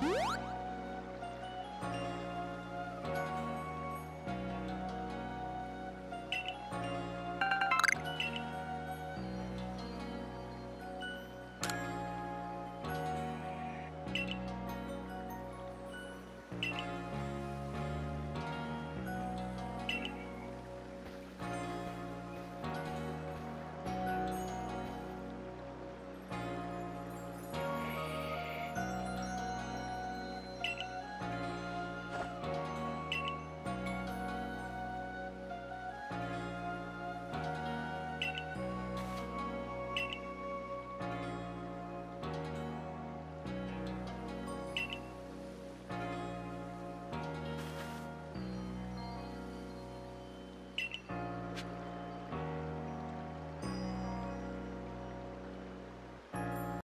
Bye.